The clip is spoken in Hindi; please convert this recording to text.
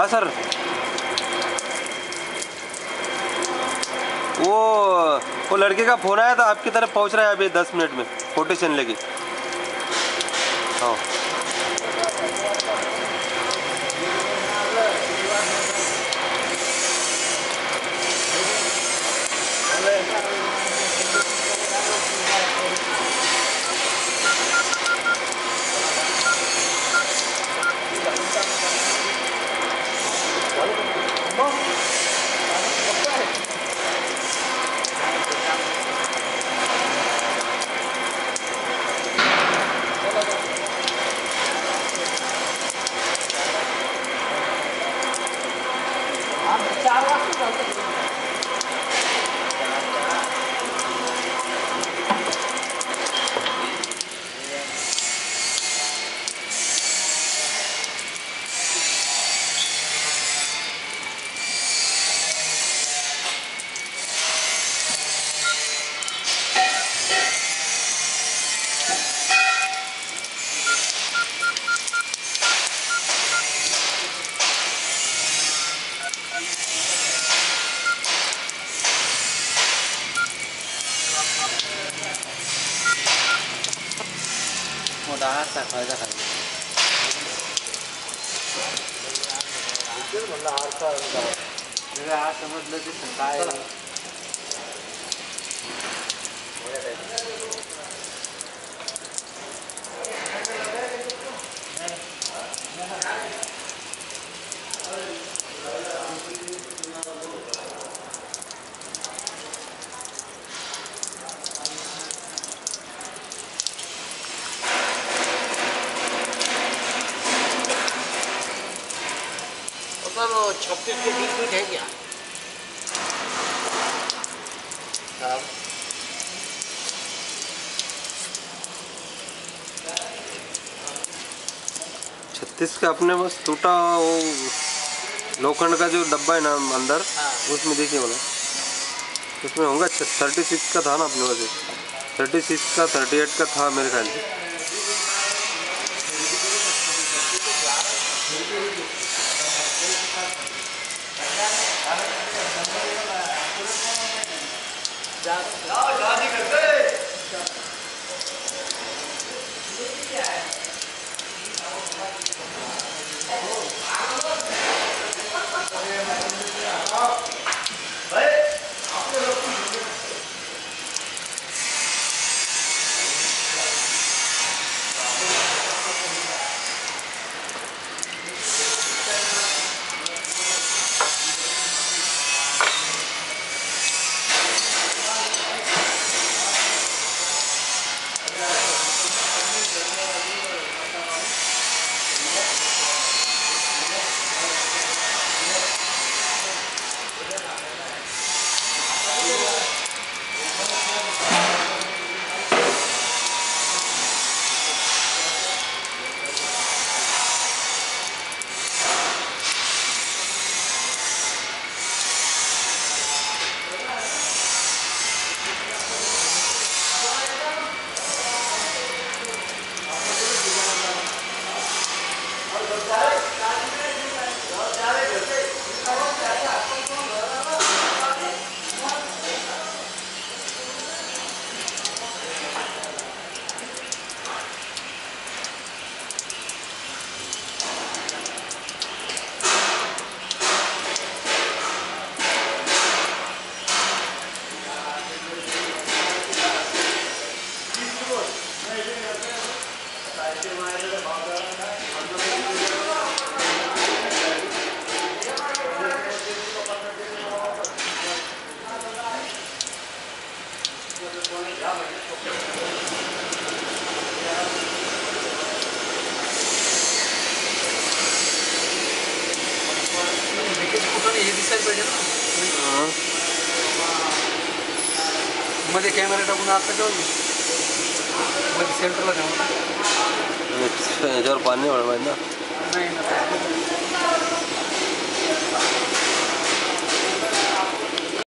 हाँ सर। वो वो लड़के का फ़ोन आया था, आपकी तरफ़ पहुँच रहा है अभी दस मिनट में, कोटेशन लेके। हाँ। मोठा हात खायचा खाली आज समजलं ते काय सर छत्तीस के बीच में है क्या साहब छत्तीस का अपने बस टूटा वो लोखंड का जो डब्बा है ना अंदर हाँ। उसमें देखिए बोला उसमें होगा थर्टी सिक्स का था ना अपने वैसे थर्टी सिक्स का थर्टी एट का था मेरे ख्याल से। मध्ये कॅमेरा टाकून आता ठेवून मध्ये सेंटरला ठेवून याच्यावर पाणी वाढवायचं ना नाही ना